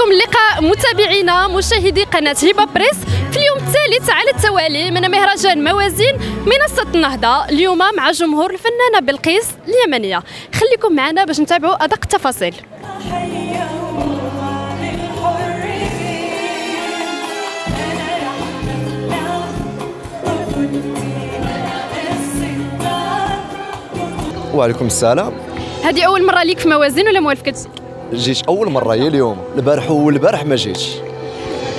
بكم اللقاء متابعينا مشاهدي قناة هبة بريس في اليوم الثالث على التوالي من مهرجان موازين منصة النهضة اليوم مع جمهور الفنانة بلقيس اليمنية خليكم معنا باش نتابعوا أدق التفاصيل وعليكم السلام هذه أول مرة ليك في موازين ولا موالف كتجي؟ جيت أول مرة هي اليوم البارح والبارح ما جيتش.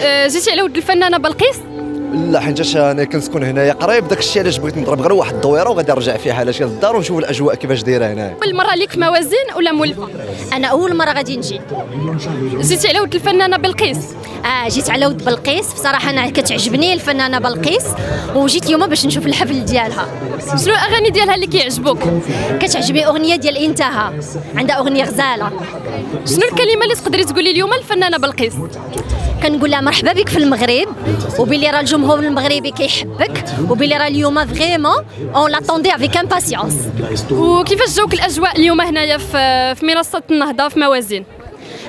أه، جيتي على ود الفنانة بلقيس؟ لا حيت أنا كنسكن هنايا قريب داك الشيء علاش بغيت نضرب غير واحد الدويرة وغادي نرجع فيها حالاش للدار ونشوف الأجواء كيفاش دايرة هنا. أول مرة ليك في موازين ولا مولفة؟ أنا أول مرة غادي نجي. جيتي على ود الفنانة بلقيس؟ آه جيت على ود بلقيس. بصراحة أنا كتعجبني الفنانة بلقيس وجيت اليوم باش نشوف الحفل ديالها. شنو الأغاني ديالها اللي كيعجبوك؟ كتعجبني أغنية ديال إنتهى. عندها أغنية غزالة. شنو الكلمة اللي تقدري تقولي اليوم الفنانة بلقيس؟ كنقول لها مرحبا بك في المغرب وبلي راه الجمهور المغربي كيحبك وبلي راه اليوم vraiment on l'attendait avec impatience وكيفاش جاوك الأجواء اليوم هنايا في منصة النهضة في موازين؟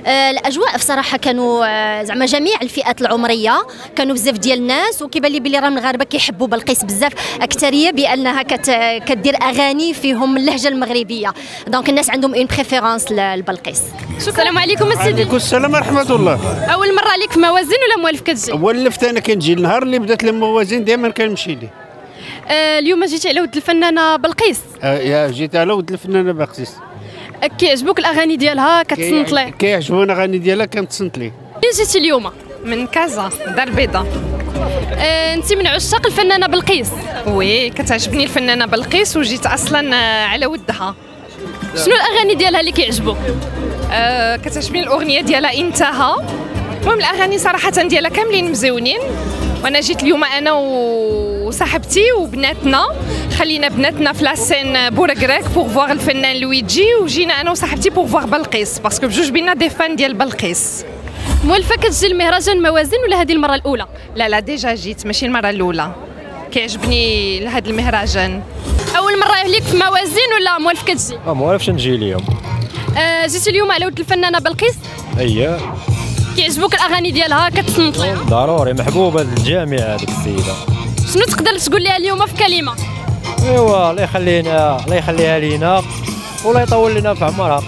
آه، الأجواء بصراحة كانوا آه، زعما جميع الفئات العمرية كانوا بزاف ديال الناس وكيبان لي بلي راه المغاربه كيحبوا بلقيس بزاف اكثريه بأنها كت كدير أغاني فيهم اللهجة المغربية. donc الناس عندهم une préférence لبلقيس. السلام عليكم السيدي عليكم السلام ورحمة الله. أول مرة ليك في موازين ولا موالف كتجي؟ ولفت أنا كنجي النهار اللي بدات الموازين دائما كنمشي ليه. آه، اليوم جيتي على ود الفنانة بلقيس. آه، يا جيت على ود الفنانة آه، كيعجبوك الأغاني ديالها؟ كتصنت ليه كيعجبونا اغاني ديالها كنتصنت ليه منين جيتي اليوم؟ من كازا دار البيضاء آه، انت من عشاق الفنانة بلقيس. oui كتعجبني الفنانة بلقيس وجيت أصلا آه، على ودها. شنو الأغاني ديالها اللي كيعجبوك؟ آه، كتعجبني الأغنية ديالها انتهى. المهم الأغاني صراحة ديالها كاملين مزيونين. وأنا جيت اليوم أنا وصاحبتي وبناتنا. خلينا بناتنا في la scène بورقراق pour voir الفنان لويجي وجينا أنا وصاحبتي pour voir بلقيس parce que بجوج بينا des fans ديال بلقيس مولفة كتجي المهرجان موازين ولا هذه المرة الأولى؟ لا لا ديجا جيت ماشي المرة الأولى. كيعجبني لهذا المهرجان. أول مرة ليك في موازين ولا موالف كتجي؟ ما عرفش نجي اليوم. آه، جيتي اليوم على ود الفنانة بلقيس؟ اييه كيعجبوك الأغاني ديالها؟ كتصنت ليها ضروري محبوبة للجميع هذيك السيدة. شنو تقدر تقول لها اليوم في كلمة؟ إيوا الله يخلينا الله يخليها لينا والله يطول لنا في عمرها.